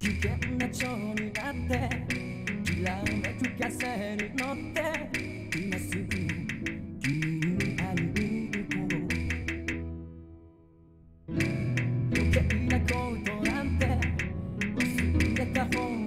危険な蝶になってきらめく風に乗って今すぐ君に会いに行こう。余計なことなんて忘れた方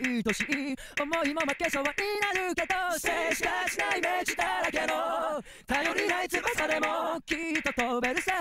ない思いも負けそうになるけど静止化しないイメージだらけの頼りない翼でもきっと飛べるさ、